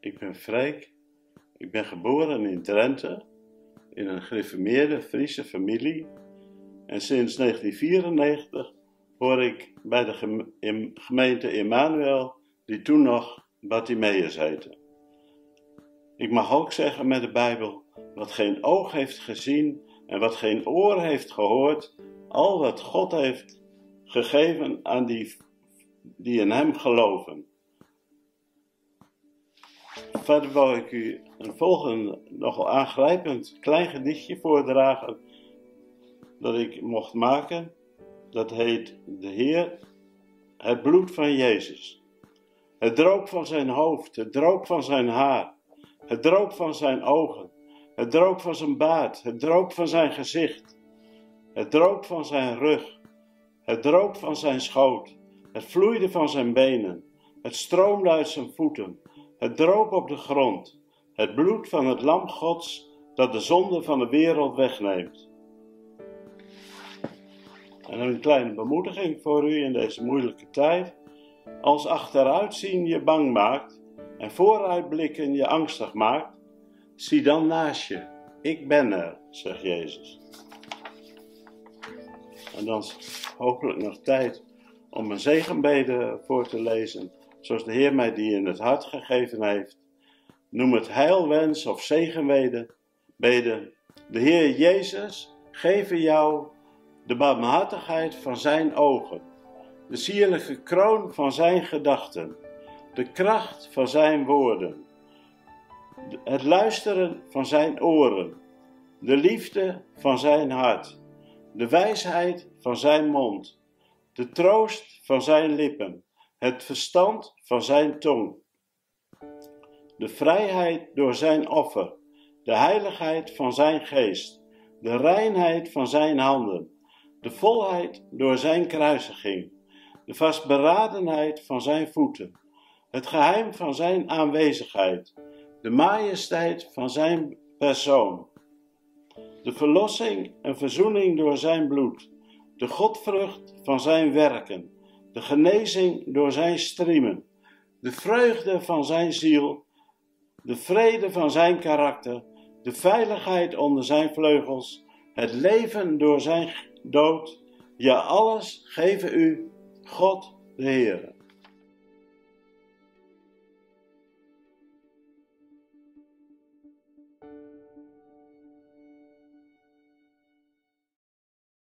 Ik ben Freek. Ik ben geboren in Drenthe in een gereformeerde Friese familie. En sinds 1994 hoor ik bij de gemeente Emmanuel, die toen nog Bartimeus heette. Ik mag ook zeggen met de Bijbel, wat geen oog heeft gezien en wat geen oor heeft gehoord, al wat God heeft gegeven aan die die in Hem geloven. Verder wil ik u een volgende nogal aangrijpend klein gedichtje voordragen dat ik mocht maken. Dat heet De Heer, het bloed van Jezus. Het droop van zijn hoofd, het droop van zijn haar, het droop van zijn ogen, het droop van zijn baard, het droop van zijn gezicht, het droop van zijn rug, het droop van zijn schoot, het vloeide van zijn benen, het stroomde uit zijn voeten, het droop op de grond, het bloed van het lam Gods dat de zonde van de wereld wegneemt. En een kleine bemoediging voor u in deze moeilijke tijd. Als achteruitzien je bang maakt en vooruitblikken je angstig maakt, zie dan naast je. Ik ben er, zegt Jezus. En dan hopelijk nog tijd om een zegenbede voor te lezen, zoals de Heer mij die in het hart gegeven heeft. Noem het heilwens of zegenbede. Beden. De Heer Jezus geven jou de barmhartigheid van zijn ogen, de sierlijke kroon van zijn gedachten, de kracht van zijn woorden, het luisteren van zijn oren, de liefde van zijn hart, de wijsheid van zijn mond, de troost van zijn lippen, het verstand van zijn tong, de vrijheid door zijn offer, de heiligheid van zijn geest, de reinheid van zijn handen, de volheid door zijn kruisiging, de vastberadenheid van zijn voeten, het geheim van zijn aanwezigheid, de majesteit van zijn persoon, de verlossing en verzoening door zijn bloed, de godvrucht van zijn werken, de genezing door zijn striemen, de vreugde van zijn ziel, de vrede van zijn karakter, de veiligheid onder zijn vleugels, het leven door zijn dood, ja alles geven u God de Heer.